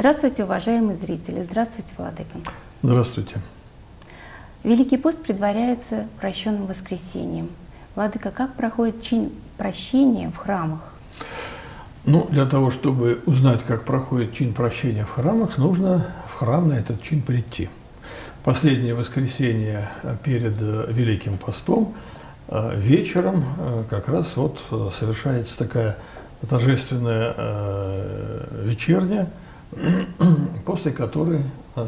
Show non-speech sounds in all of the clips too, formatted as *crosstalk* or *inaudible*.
Здравствуйте, уважаемые зрители. Здравствуйте, Владыка. Здравствуйте. Великий пост предваряется прощенным воскресением. Владыка, как проходит чин прощения в храмах? Ну, для того, чтобы узнать, как проходит чин прощения в храмах, нужно в храм на этот чин прийти. Последнее воскресенье перед Великим постом э, вечером э, как раз вот э, совершается такая торжественная вечерня, *clears throat* после которой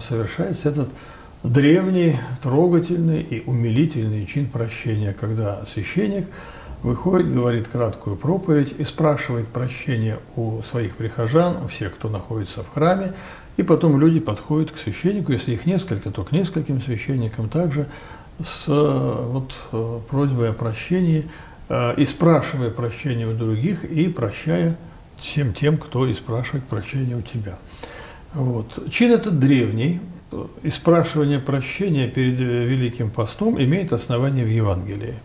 совершается этот древний, трогательный и умилительный чин прощения, когда священник – выходит, говорит краткую проповедь и спрашивает прощения у своих прихожан, у всех, кто находится в храме, и потом люди подходят к священнику, если их несколько, то к нескольким священникам также с вот, просьбой о прощении э, и спрашивая прощения у других и прощая всем тем, кто и спрашивает прощения у тебя. Вот. Чин этот древний, и спрашивание прощения перед Великим постом имеет основание в Евангелии.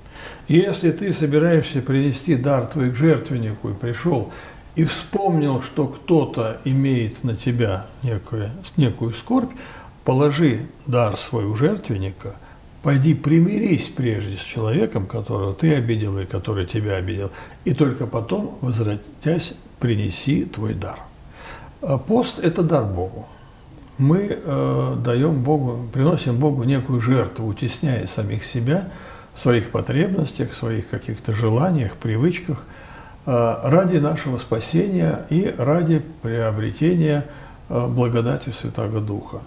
Если ты собираешься принести дар твой к жертвеннику и пришел и вспомнил, что кто-то имеет на тебя некую, некую скорбь, положи дар свой у жертвенника, пойди примирись прежде с человеком, которого ты обидел и который тебя обидел, и только потом, возвратясь, принеси твой дар. А пост – это дар Богу. Мы э, даем Богу, приносим Богу некую жертву, утесняя самих себя – своих потребностях, своих каких-то желаниях, привычках э, ради нашего спасения и ради приобретения э, благодати Святого Духа.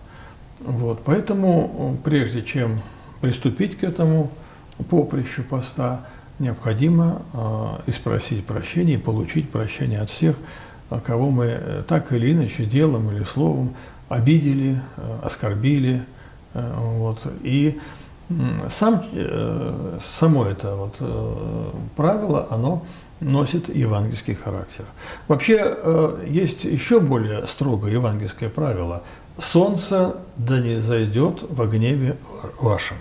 Вот, поэтому э, прежде чем приступить к этому поприщу поста, необходимо и спросить прощения и получить прощение от всех, кого мы так или иначе делом или словом обидели, оскорбили. Вот, и сам, э, само это вот э, правило, оно носит евангельский характер. Вообще э, есть еще более строгое евангельское правило. «Солнце да не зайдет во гневе вашем».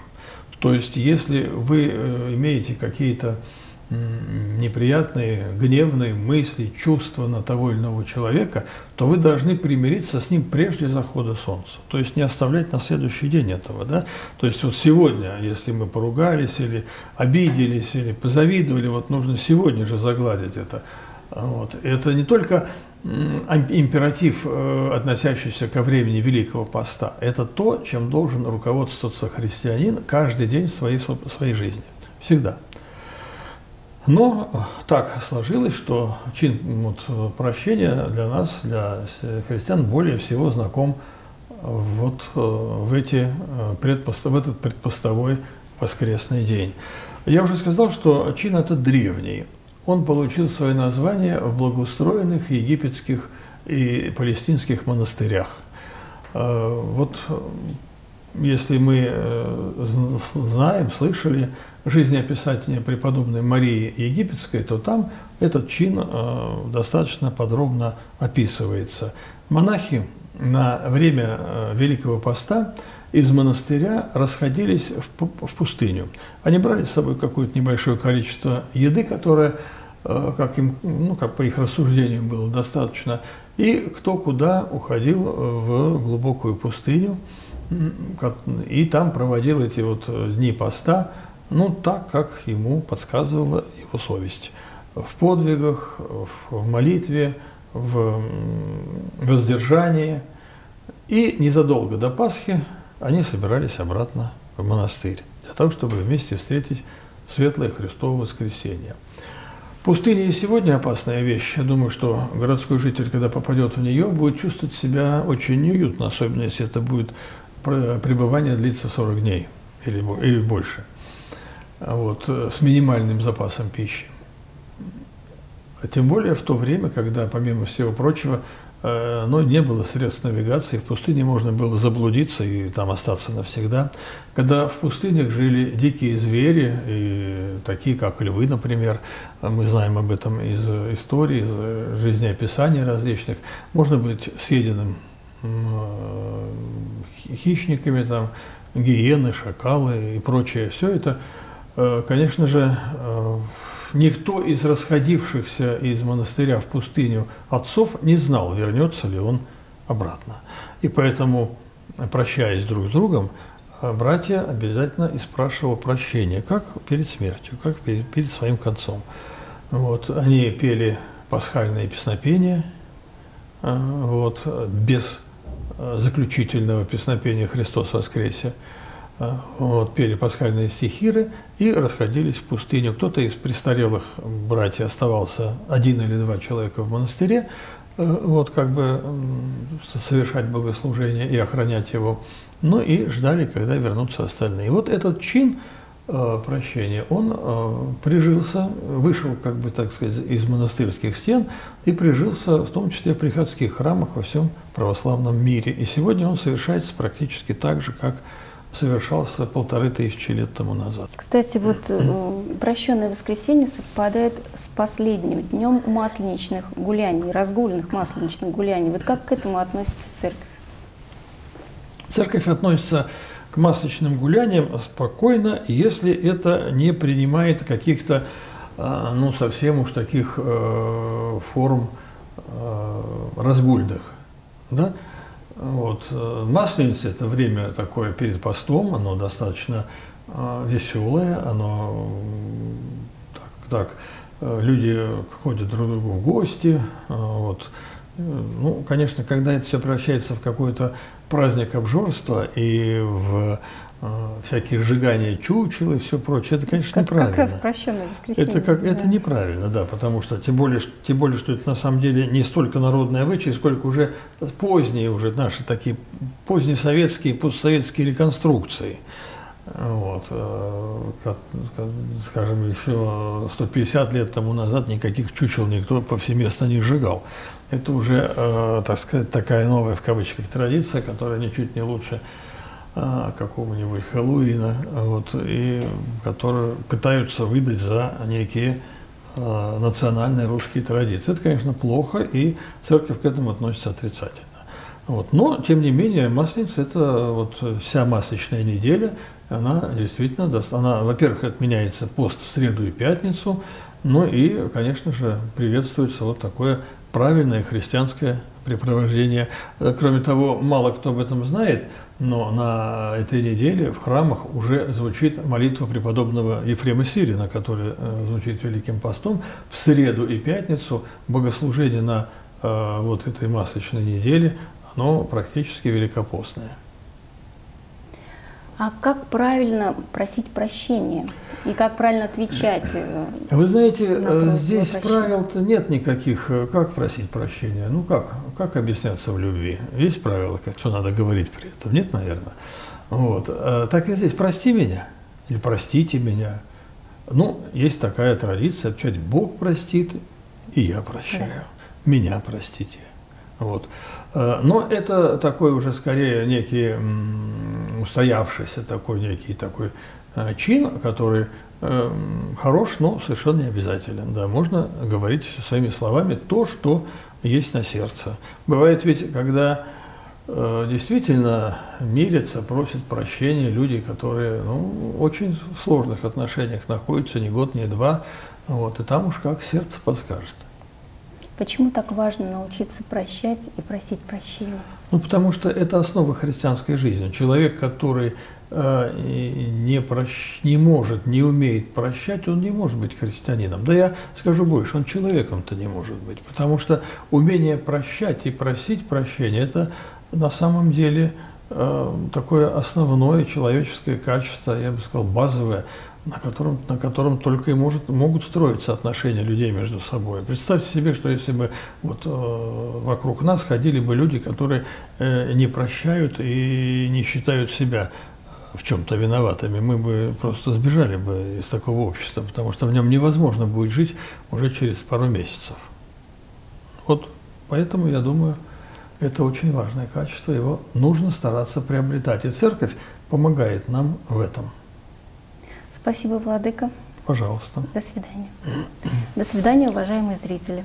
То есть, если вы имеете какие-то неприятные, гневные мысли, чувства на того или иного человека, то вы должны примириться с ним прежде захода солнца. То есть не оставлять на следующий день этого. Да? То есть вот сегодня, если мы поругались или обиделись, или позавидовали, вот нужно сегодня же загладить это. Вот. Это не только императив, э, относящийся ко времени Великого Поста, это то, чем должен руководствоваться христианин каждый день своей, своей жизни. Всегда. Но так сложилось, что чин вот, прощения для нас, для христиан, более всего знаком вот э, в, эти э, предпост... в этот предпостовой воскресный день. Я уже сказал, что чин это древний. Он получил свое название в благоустроенных египетских и палестинских монастырях. Э, вот если мы э, знаем, слышали жизнеописание преподобной Марии Египетской, то там этот чин э, достаточно подробно описывается. Монахи на время э, Великого Поста из монастыря расходились в пустыню. Они брали с собой какое-то небольшое количество еды, которое, как, им, ну, как по их рассуждениям было достаточно, и кто куда уходил в глубокую пустыню, и там проводил эти вот э, дни поста, ну, так, как ему подсказывала его совесть. В подвигах, в молитве, в воздержании. И незадолго до Пасхи они собирались обратно в монастырь, для того, чтобы вместе встретить светлое Христово воскресенье. Пустыня и сегодня опасная вещь. Я думаю, что городской житель, когда попадет в нее, будет чувствовать себя очень неуютно, особенно если это будет пребывание длится 40 дней или, или больше, вот, э, с минимальным запасом пищи. А тем более в то время, когда, помимо всего прочего, э, но не было средств навигации, в пустыне можно было заблудиться и там остаться навсегда. Когда в пустынях жили дикие звери, и такие как львы, например, мы знаем об этом из истории, из жизнеописаний различных, можно быть съеденным Э, хищниками, там, гиены, шакалы и прочее. Все это, э, конечно же, э, никто из расходившихся из монастыря в пустыню отцов не знал, вернется ли он обратно. И поэтому, прощаясь друг с другом, братья обязательно и спрашивал прощения, как перед смертью, как перед, перед своим концом. Вот, они пели пасхальные песнопения, вот, без заключительного песнопения «Христос воскресе», вот, пели пасхальные стихиры и расходились в пустыню. Кто-то из престарелых братьев оставался один или два человека в монастыре, э, вот как бы совершать богослужение и охранять его, ну и ждали, когда вернутся остальные. И вот этот чин э, прощения, он э, прижился, вышел, как бы так сказать, из монастырских стен и прижился в том числе в приходских храмах во всем православном мире. И сегодня он совершается практически так же, как совершался полторы тысячи лет тому назад. Кстати, вот э, прощенное воскресенье совпадает с последним днем масленичных гуляний, разгульных масленичных гуляний. Вот как к этому относится церковь? Церковь относится к масочным гуляниям спокойно, если это не принимает каких-то, а, ну, совсем уж таких э, форм э, разгульных. Да? Вот. Э, Масленица – это время такое перед постом, оно достаточно э, веселое, оно так, так э, люди ходят друг к другу в гости. Вот. Ну, конечно, когда это все превращается в какой-то праздник обжорства и в э, всякие сжигания чучел и все прочее, это, конечно, как, неправильно. Как раз прощенное воскресенье. Это, как, да. это неправильно, да, потому что тем более, тем более, что это на самом деле не столько народные обычаи, сколько уже поздние уже наши такие поздние советские, постсоветские реконструкции. Вот, э, скажем, еще 150 лет тому назад никаких чучел никто повсеместно не сжигал. Это уже, э, так сказать, такая новая в кавычках традиция, которая ничуть не лучше э, какого-нибудь Хэллоуина, вот, и которые пытаются выдать за некие национальные русские традиции. Это, конечно, плохо, и церковь к этому относится отрицательно. Вот. Но, тем не менее, Масленица – это вот вся масочная неделя, она действительно, она, во-первых, отменяется пост в среду и пятницу, ну и, конечно же, приветствуется вот такое правильное христианское препровождение. Кроме того, мало кто об этом знает, но на этой неделе в храмах уже звучит молитва преподобного Ефрема Сирина, которая э, звучит Великим постом. В среду и пятницу богослужение на э, вот этой масочной неделе но практически великопостное. А как правильно просить прощения? И как правильно отвечать? Э, Вы знаете, э, здесь правил-то нет никаких. Э, как просить прощения? Ну как? Как объясняться в любви? Есть правила, что надо говорить при этом? Нет, наверное. Вот. Так и здесь. Прости меня. Или простите меня. Ну, есть такая традиция, отвечать Бог простит, и я прощаю. Меня простите. Вот. Но это такой уже скорее некий устоявшийся такой некий такой э, чин, который э, хорош, но совершенно не обязателен. Да, можно говорить своими словами то, что есть на сердце. Бывает ведь, когда действительно мирятся, просят прощения люди, которые ну, очень в сложных отношениях находятся, не год, не два, вот, и там уж как сердце подскажет. Почему так важно научиться прощать и просить прощения? Ну, потому что это основа христианской жизни. Человек, который э, не, прощ... не может, не умеет прощать, он не может быть христианином. Да я скажу больше, он человеком-то не может быть. Потому что умение прощать и просить прощения – это на самом деле такое основное человеческое качество, я бы сказал, базовое – на котором, на котором только и может, могут строиться отношения людей между собой. Представьте себе, что если бы вот, э, вокруг нас ходили бы люди, которые э, не прощают и не считают себя в чем-то виноватыми, мы бы просто сбежали бы из такого общества, потому что в нем невозможно будет жить уже через пару месяцев. Вот поэтому я думаю, это очень важное качество, его нужно стараться приобретать. И церковь помогает нам в этом. Спасибо, Владыка. Пожалуйста. До свидания. До свидания, уважаемые зрители.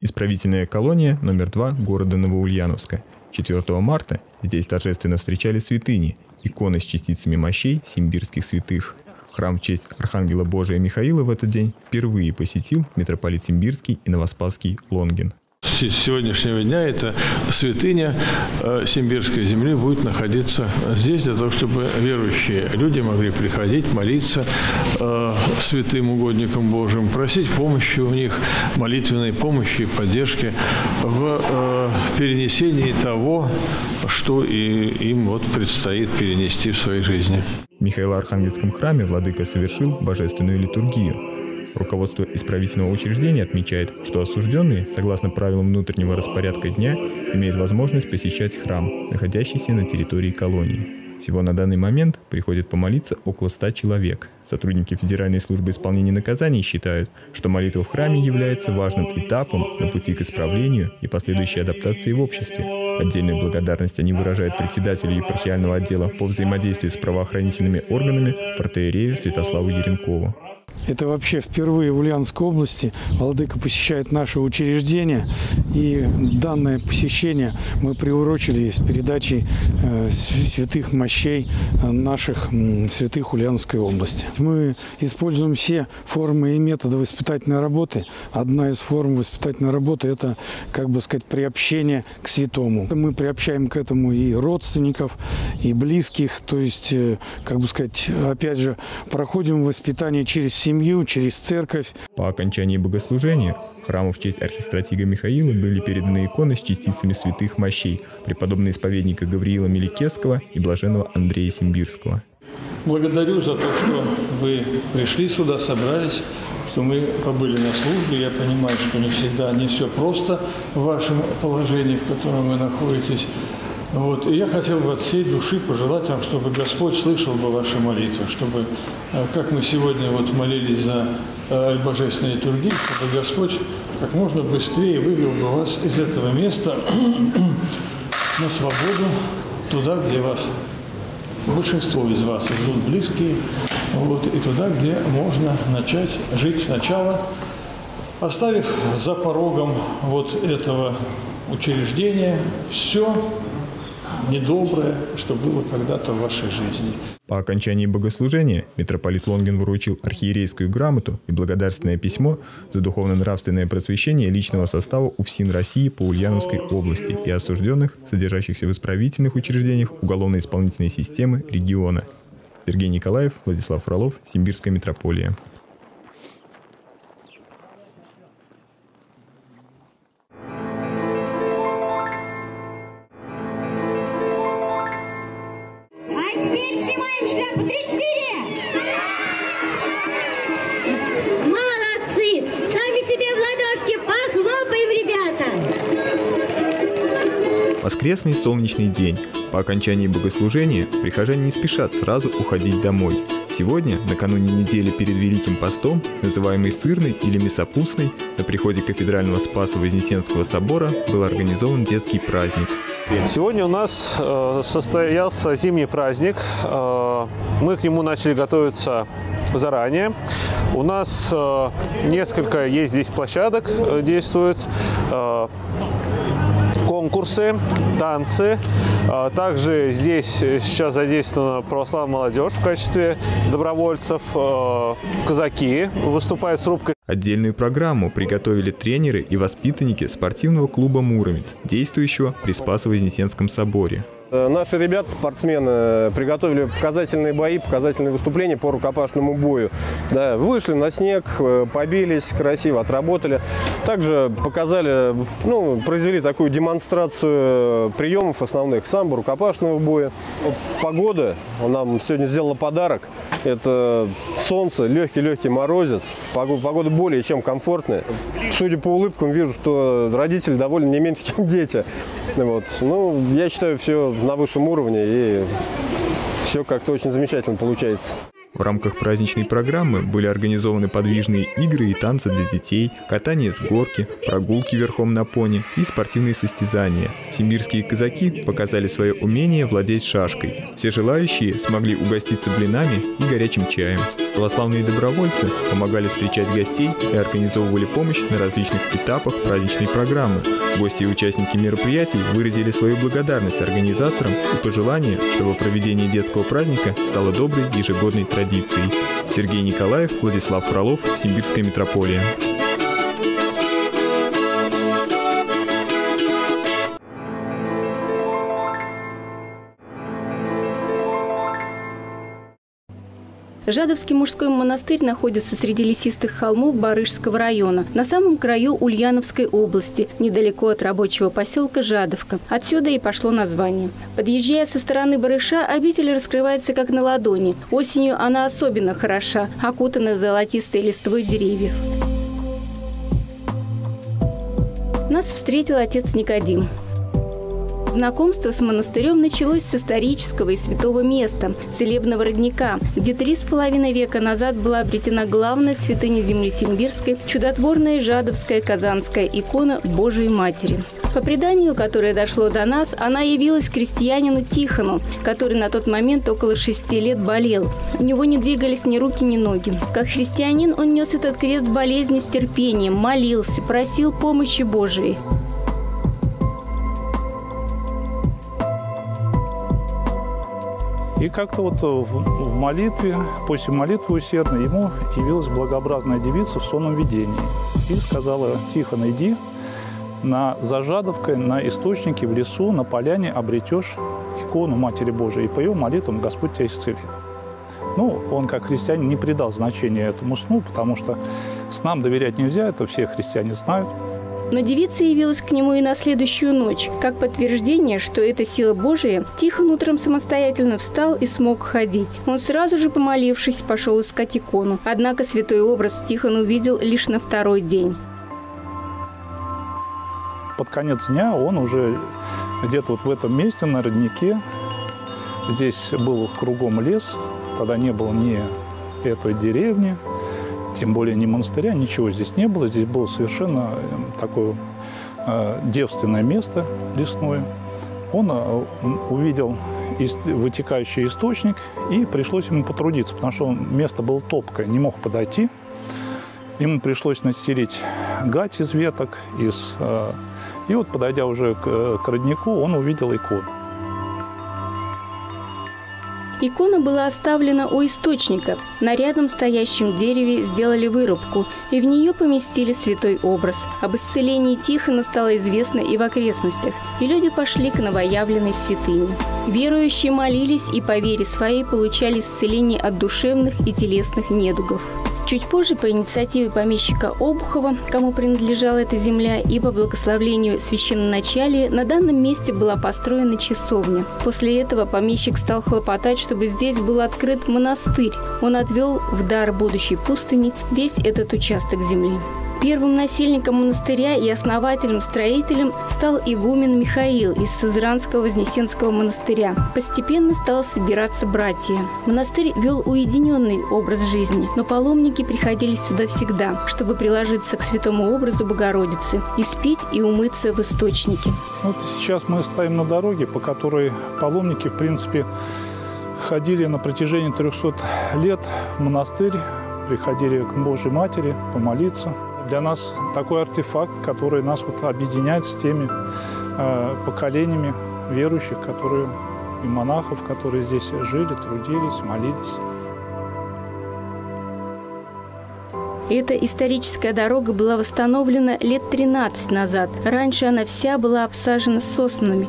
Исправительная колония номер 2 города Новоульяновска. 4 марта здесь торжественно встречали святыни, иконы с частицами мощей симбирских святых. Храм в честь Архангела Божия Михаила в этот день впервые посетил митрополит Симбирский и Новоспасский Лонгин. Сегодняшнего дня эта святыня э, Симбирской земли будет находиться здесь, для того, чтобы верующие люди могли приходить, молиться э, святым угодникам Божьим, просить помощи у них, молитвенной помощи, поддержки в э, перенесении того, что и им вот предстоит перенести в своей жизни. В Михаило-Архангельском храме владыка совершил божественную литургию – Руководство исправительного учреждения отмечает, что осужденные, согласно правилам внутреннего распорядка дня, имеют возможность посещать храм, находящийся на территории колонии. Всего на данный момент приходит помолиться около 100 человек. Сотрудники Федеральной службы исполнения наказаний считают, что молитва в храме является важным этапом на пути к исправлению и последующей адаптации в обществе. Отдельную благодарность они выражают председателю епархиального отдела по взаимодействию с правоохранительными органами протеерею Святославу Еренкову. Это вообще впервые в Ульяновской области Владыка посещает наше учреждение. И данное посещение мы приурочили с передачей э, святых мощей э, наших святых Ульяновской области. Мы используем все формы и методы воспитательной работы. Одна из форм воспитательной работы – это, как бы сказать, приобщение к святому. Мы приобщаем к этому и родственников, и близких. То есть, э, как бы сказать, опять же, проходим воспитание через семью, через церковь. По окончании богослужения храму в честь архистратига Михаила были переданы иконы с частицами святых мощей преподобного исповедника Гавриила Меликесского и блаженного Андрея Симбирского. Благодарю за то, что вы пришли сюда, собрались, что мы побыли на службе. Я понимаю, что не всегда не все просто в вашем положении, в котором вы находитесь. Вот. И я хотел бы от всей души пожелать вам, чтобы Господь слышал бы ваши молитвы, чтобы, э, как мы сегодня вот молились за э, божественной литургии, чтобы Господь как можно быстрее вывел бы вас из этого места *clears throat* на свободу, туда, где вас, большинство из вас идут близкие, вот, и туда, где можно начать жить сначала, оставив за порогом вот этого учреждения все, недоброе, что было когда-то в вашей жизни. По окончании богослужения митрополит Лонгин вручил архиерейскую грамоту и благодарственное письмо за духовно-нравственное просвещение личного состава УФСИН России по Ульяновской области и осужденных, содержащихся в исправительных учреждениях уголовно-исполнительной системы региона. Сергей Николаев, Владислав Фролов, Симбирская митрополия. Воскресный солнечный день. По окончании богослужения прихожане не спешат сразу уходить домой. Сегодня, накануне недели перед Великим постом, называемый Сырной или Мясопустной, на приходе кафедрального Спаса Вознесенского собора был организован детский праздник. Сегодня у нас э, состоялся зимний праздник. Э, мы к нему начали готовиться заранее. У нас э, несколько есть здесь площадок действует конкурсы, танцы. А, также здесь сейчас задействована православная молодежь в качестве добровольцев. А, казаки выступают с рубкой. Отдельную программу приготовили тренеры и воспитанники спортивного клуба «Муромец», действующего при Спасо-Вознесенском соборе. Э, наши ребята, спортсмены, приготовили показательные бои, показательные выступления по рукопашному бою. Да, вышли на снег, э, побились красиво, отработали. Также показали, ну, произвели такую демонстрацию приемов основных самбо, рукопашного боя. Погода нам сегодня сделала подарок. Это солнце, легкий-легкий морозец. Погода более чем комфортная. Судя по улыбкам, вижу, что родители довольны не меньше, чем дети. Вот. Ну, я считаю, все на высшем уровне и все как-то очень замечательно получается. В рамках праздничной программы были организованы подвижные игры и танцы для детей, катание с горки, прогулки верхом на пони и спортивные состязания. Симбирские казаки показали свое умение владеть шашкой. Все желающие смогли угоститься блинами и горячим чаем. Православные добровольцы помогали встречать гостей и организовывали помощь на различных этапах праздничной программы. Гости и участники мероприятий выразили свою благодарность организаторам и пожелание, чтобы проведение детского праздника стало доброй ежегодной традицией. Сергей Николаев, Владислав Фролов, Симбирская митрополия. Жадовский мужской монастырь находится среди лесистых холмов Барышского района, на самом краю Ульяновской области, недалеко от рабочего поселка Жадовка. Отсюда и пошло название. Подъезжая со стороны Барыша, обитель раскрывается как на ладони. Осенью она особенно хороша, окутана золотистой листвой деревьев. Нас встретил отец Никодим. Знакомство с монастырем началось с исторического и святого места – целебного родника, где три с половиной века назад была обретена главная святыня земли Симбирской – чудотворная жадовская казанская икона Божией Матери. По преданию, которое дошло до нас, она явилась крестьянину Тихону, который на тот момент около шести лет болел. У него не двигались ни руки, ни ноги. Как христианин он нес этот крест болезни с терпением, молился, просил помощи Божией. И как-то вот в молитве, после молитвы усердной, ему явилась благообразная девица в сонном видении. И сказала, Тихон, иди на зажадовкой, на источнике, в лесу, на поляне обретешь икону Матери Божией, и по ее молитвам Господь тебя исцелит. Ну, он как христианин не придал значения этому сну, потому что снам доверять нельзя, это все христиане знают. Но девица явилась к нему и на следующую ночь. Как подтверждение, что это сила Божия, Тихон утром самостоятельно встал и смог ходить. Он сразу же, помолившись, пошел искать икону. Однако святой образ Тихон увидел лишь на второй день. Под конец дня он уже где-то вот в этом месте, на роднике, здесь был кругом лес, тогда не было ни этой деревни, тем более ни монастыря, ничего здесь не было. Здесь было совершенно э, такое э, девственное место лесное. Он э, увидел вытекающий источник, и пришлось ему потрудиться, потому что место было топкое, не мог подойти. Ему пришлось настелить гать из веток, из... И вот, подойдя уже к роднику, он увидел икону. Икона была оставлена у источника. На рядом стоящем дереве сделали вырубку, и в нее поместили святой образ. Об исцелении Тихона стало известно и в окрестностях, и люди пошли к новоявленной святыне. Верующие молились и по вере своей получали исцеление от душевных и телесных недугов. Чуть позже, по инициативе помещика Обухова, кому принадлежала эта земля, и по благословлению священноначалия, на данном месте была построена часовня. После этого помещик стал хлопотать, чтобы здесь был открыт монастырь. Он отвел в дар будущей пустыни весь этот участок земли. Первым насельником монастыря и основателем-строителем стал игумен Михаил из Сызранского Вознесенского монастыря. Постепенно стало собираться братья. Монастырь вел уединенный образ жизни, но паломники приходили сюда всегда, чтобы приложиться к святому образу Богородицы, и спить и умыться в источнике. Вот сейчас мы стоим на дороге, по которой паломники, в принципе, ходили на протяжении 300 лет в монастырь, приходили к Божьей Матери помолиться для нас такой артефакт, который нас вот объединяет с теми э, поколениями верующих, которые и монахов, которые здесь жили, трудились, молились. Эта историческая дорога была восстановлена лет 13 назад. Раньше она вся была обсажена соснами.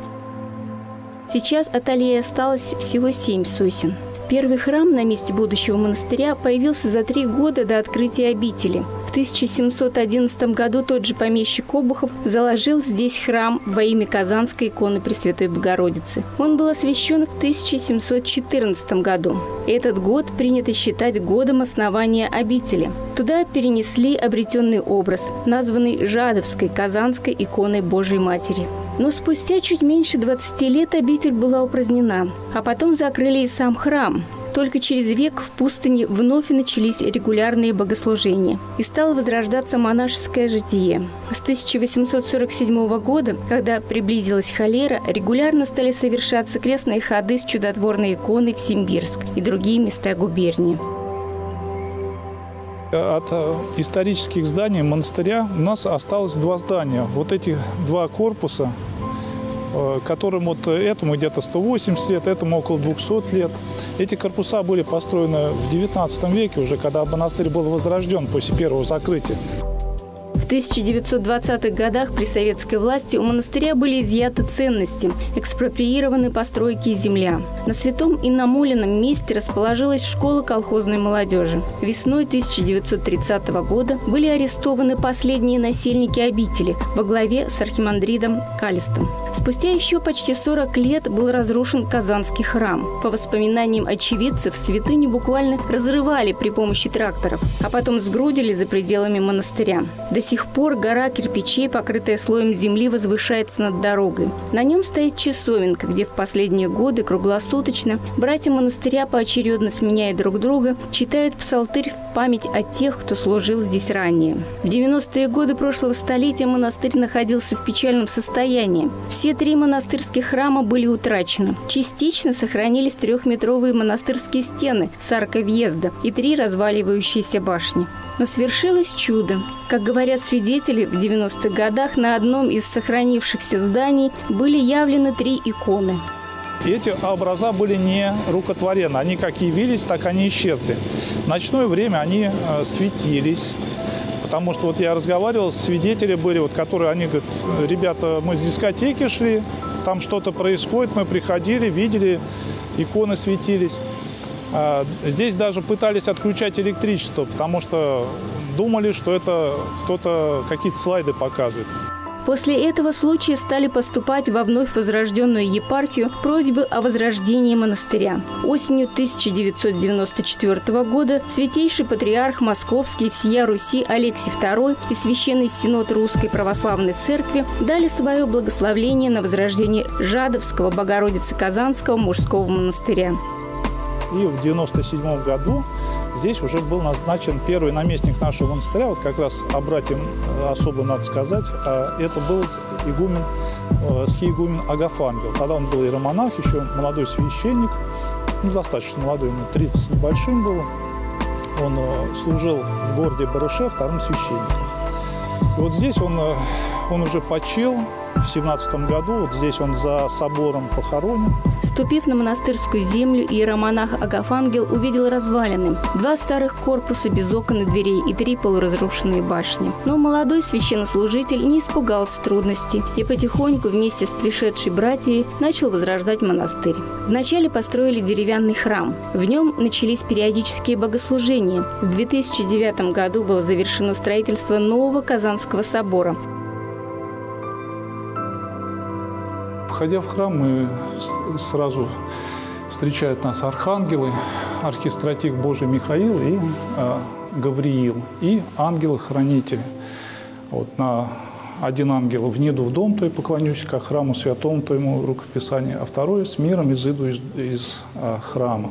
Сейчас от аллеи осталось всего семь сосен. Первый храм на месте будущего монастыря появился за три года до открытия обители. В 1711 году тот же помещик Обухов заложил здесь храм во имя Казанской иконы Пресвятой Богородицы. Он был освящен в 1714 году. Этот год принято считать годом основания обители. Туда перенесли обретенный образ, названный Жадовской Казанской иконой Божьей Матери. Но спустя чуть меньше 20 лет обитель была упразднена, а потом закрыли и сам храм. Только через век в пустыне вновь начались регулярные богослужения, и стало возрождаться монашеское житие. С 1847 года, когда приблизилась холера, регулярно стали совершаться крестные ходы с чудотворной иконой в Симбирск и другие места губернии. От э, исторических зданий монастыря у нас осталось два здания. Вот эти два корпуса, э, которым вот этому где-то 180 лет, этому около 200 лет. Эти корпуса были построены в 19 веке уже, когда монастырь был возрожден после первого закрытия. В 1920-х годах при советской власти у монастыря были изъяты ценности, экспроприированы постройки и земля. На святом и намоленном месте расположилась школа колхозной молодежи. Весной 1930 года были арестованы последние насельники обители во главе с архимандридом Калистом. Спустя еще почти 40 лет был разрушен Казанский храм. По воспоминаниям очевидцев, святыню буквально разрывали при помощи тракторов, а потом сгрудили за пределами монастыря. До сих пор гора кирпичей, покрытая слоем земли, возвышается над дорогой. На нем стоит часовенка, где в последние годы круглосуточно братья монастыря, поочередно сменяя друг друга, читают псалтырь в память о тех, кто служил здесь ранее. В 90-е годы прошлого столетия монастырь находился в печальном состоянии. Все три монастырских храма были утрачены. Частично сохранились трехметровые монастырские стены с аркой въезда и три разваливающиеся башни. Но свершилось чудо. Как говорят свидетели, в 90-х годах на одном из сохранившихся зданий были явлены три иконы. Эти образа были не рукотворены. Они как явились, так они исчезли. В ночное время они э, светились. Потому что вот я разговаривал, свидетели были, вот, которые, они говорят, ребята, мы с дискотеки шли, там что-то происходит, мы приходили, видели, иконы светились. А, здесь даже пытались отключать электричество, потому что думали, что это кто-то какие-то слайды показывает. После этого случая стали поступать во вновь возрожденную епархию просьбы о возрождении монастыря. Осенью 1994 года святейший патриарх Московский всея Руси Алексий II и Священный Синод Русской Православной Церкви дали свое благословление на возрождение Жадовского Богородицы Казанского мужского монастыря. И в 1997 году здесь уже был назначен первый наместник нашего монастыря, вот как раз о брате э, особо надо сказать, а это был игумен, э, схиегумен Агафангел. Тогда он был иеромонах, еще молодой священник, ну, достаточно молодой, ему 30 с небольшим было. Он э, служил в городе Барыше вторым священником. И вот здесь он, он уже почил в 17 году, вот здесь он за собором похоронен. Ступив на монастырскую землю, иеромонах Агафангел увидел развалины. Два старых корпуса без окон и дверей и три полуразрушенные башни. Но молодой священнослужитель не испугался трудностей и потихоньку вместе с пришедшей братьей начал возрождать монастырь. Вначале построили деревянный храм. В нем начались периодические богослужения. В 2009 году было завершено строительство нового Казанского собора. Входя в храм, мы сразу встречают нас архангелы, архистратик Божий Михаил и э, Гавриил, и ангелы-хранители. Вот на один ангел «Вниду в дом, то и поклонюсь, ко храму святому твоему рукописанию, а второй «С миром изыду из, из а, храма».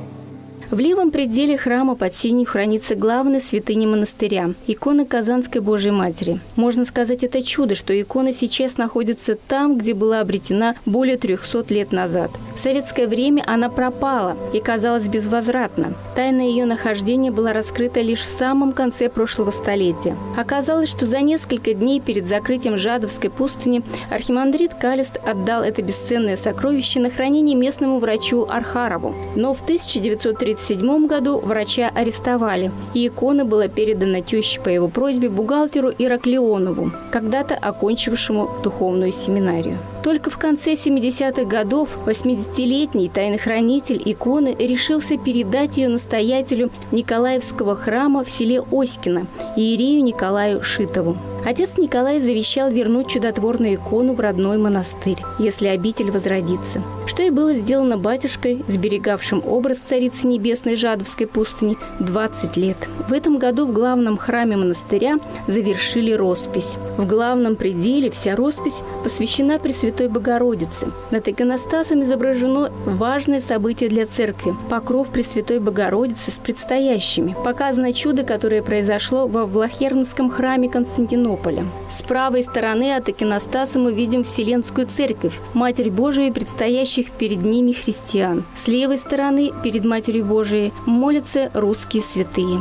В левом пределе храма под синей хранится главная святыня монастыря – икона Казанской Божьей Матери. Можно сказать, это чудо, что икона сейчас находится там, где была обретена более 300 лет назад. В советское время она пропала и казалась безвозвратна. Тайна ее нахождения была раскрыта лишь в самом конце прошлого столетия. Оказалось, что за несколько дней перед закрытием Жадовской пустыни архимандрит Калист отдал это бесценное сокровище на хранение местному врачу Архарову. Но в 1930 1937 году врача арестовали, и икона была передана теще по его просьбе бухгалтеру Ираклионову, когда-то окончившему духовную семинарию. Только в конце 70-х годов 80-летний тайный хранитель иконы решился передать ее настоятелю Николаевского храма в селе Оськино, Иерею Николаю Шитову. Отец Николай завещал вернуть чудотворную икону в родной монастырь, если обитель возродится. Что и было сделано батюшкой, сберегавшим образ Царицы Небесной Жадовской пустыни 20 лет. В этом году в главном храме монастыря завершили роспись. В главном пределе вся роспись посвящена Пресвятой Богородице. Над иконостасом изображено важное событие для церкви – покров Пресвятой Богородицы с предстоящими. Показано чудо, которое произошло во Влахернском храме Константинополя Симферополя. С правой стороны от иконостаса мы видим Вселенскую Церковь, Матерь Божию и предстоящих перед ними христиан. С левой стороны, перед Матерью Божией, молятся русские святые.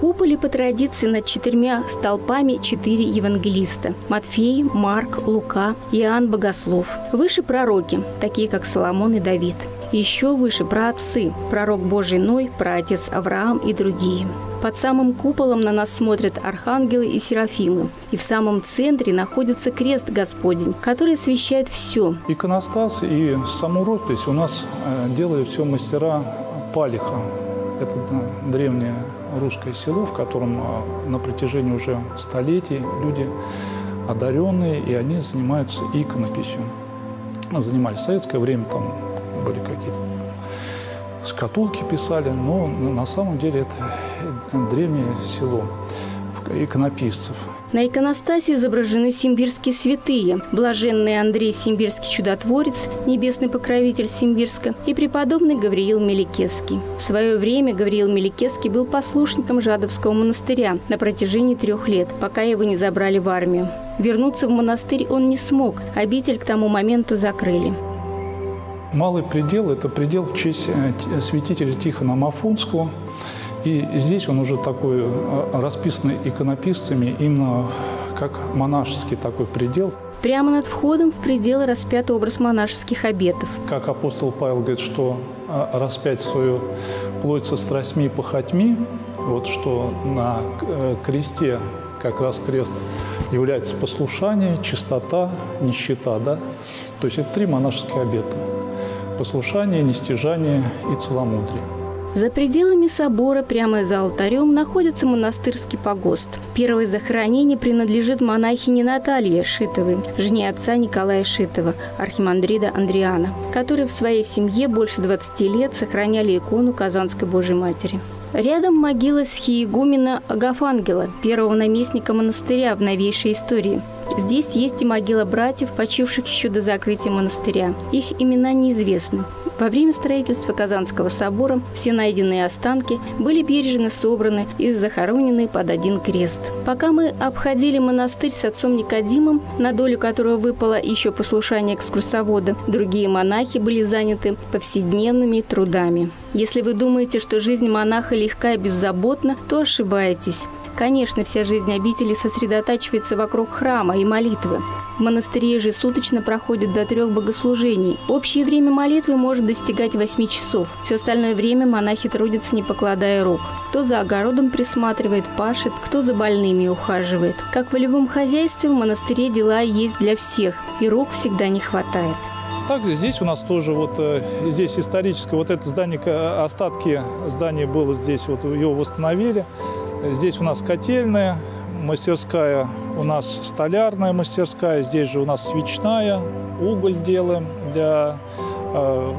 куполе по традиции над четырьмя столпами четыре евангелиста – Матфей, Марк, Лука, Иоанн Богослов. Выше пророки, такие как Соломон и Давид – еще выше праотцы – пророк Божий Ной, праотец Авраам и другие. Под самым куполом на нас смотрят архангелы и серафимы. И в самом центре находится крест Господень, который освещает все. Иконостас и саму роспись у нас э, делали все мастера Палиха. Это древнее русское село, в котором э, на протяжении уже столетий люди одаренные, и они занимаются иконописью. Занимались в советское время, там были какие-то шкатулки писали, но на самом деле это древнее село иконописцев. На иконостасе изображены симбирские святые, блаженный Андрей Симбирский чудотворец, небесный покровитель Симбирска и преподобный Гавриил Меликесский. В свое время Гавриил Меликесский был послушником Жадовского монастыря на протяжении трех лет, пока его не забрали в армию. Вернуться в монастырь он не смог, обитель к тому моменту закрыли. Малый предел – это предел в честь э, святителя Тихона Мафунского. И здесь он уже такой э, расписанный иконописцами именно как монашеский такой предел. Прямо над входом в пределы распят образ монашеских обетов. Как апостол Павел говорит, что э, распять свою плоть со страстьми и похотьми, вот что на кресте как раз крест является послушание, чистота, нищета, да? То есть это три монашеские обета послушание, нестяжание и целомудрие. За пределами собора, прямо за алтарем, находится монастырский погост. Первое захоронение принадлежит монахине Наталье Шитовой, жене отца Николая Шитова, архимандрида Андриана, которые в своей семье больше 20 лет сохраняли икону Казанской Божьей Матери. Рядом могила схиегумена Агафангела, первого наместника монастыря в новейшей истории. Здесь есть и могила братьев, почивших еще до закрытия монастыря. Их имена неизвестны. Во время строительства Казанского собора все найденные останки были бережно собраны и захоронены под один крест. Пока мы обходили монастырь с отцом Никодимом, на долю которого выпало еще послушание экскурсовода, другие монахи были заняты повседневными трудами. Если вы думаете, что жизнь монаха легка и беззаботна, то ошибаетесь. Конечно, вся жизнь обители сосредотачивается вокруг храма и молитвы. В монастыре ежесуточно проходит до трех богослужений. Общее время молитвы может достигать 8 часов. Все остальное время монахи трудятся, не покладая рук. Кто за огородом присматривает, пашет, кто за больными ухаживает. Как в любом хозяйстве, в монастыре дела есть для всех, и рук всегда не хватает. Также здесь у нас тоже вот э, здесь историческое вот это здание, остатки здания было здесь, вот его восстановили. Здесь у нас котельная, мастерская, у нас столярная мастерская, здесь же у нас свечная, уголь делаем для э,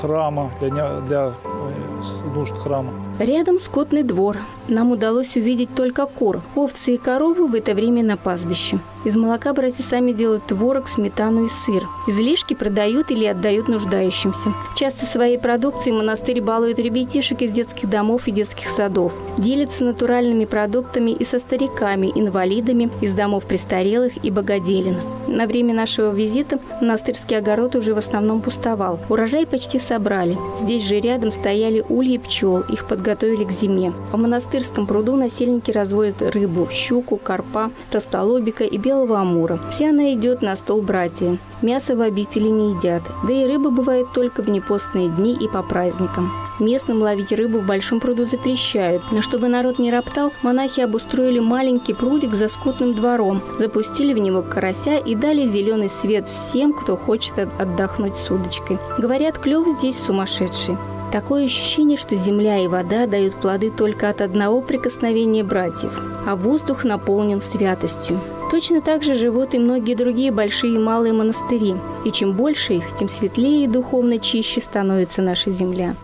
храма, для, для э, нужд храма. Рядом скотный двор. Нам удалось увидеть только кур. Овцы и коровы в это время на пастбище. Из молока братья сами делают творог, сметану и сыр. Излишки продают или отдают нуждающимся. Часто своей продукцией монастырь балует ребятишек из детских домов и детских садов. Делится натуральными продуктами и со стариками, инвалидами из домов престарелых и богоделин. На время нашего визита монастырский огород уже в основном пустовал. Урожай почти собрали. Здесь же рядом стояли ульи пчел. Их подготовили к зиме. В монастырском пруду насельники разводят рыбу, щуку, карпа, толстолобика и белого амура. Вся она идет на стол братья. Мясо в обители не едят, да и рыба бывает только в непостные дни и по праздникам. Местным ловить рыбу в большом пруду запрещают, но чтобы народ не роптал, монахи обустроили маленький прудик за скотным двором, запустили в него карася и дали зеленый свет всем, кто хочет отдохнуть с удочкой. Говорят, клев здесь сумасшедший. Такое ощущение, что земля и вода дают плоды только от одного прикосновения братьев, а воздух наполнен святостью. Точно так же живут и многие другие большие и малые монастыри. И чем больше их, тем светлее и духовно чище становится наша земля.